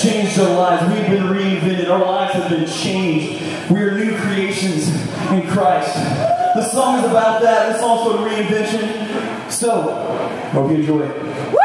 changed our lives. We've been reinvented. Our lives have been changed. We are new creations in Christ. The song is about that. The song's called Reinvention. So, hope you enjoy it.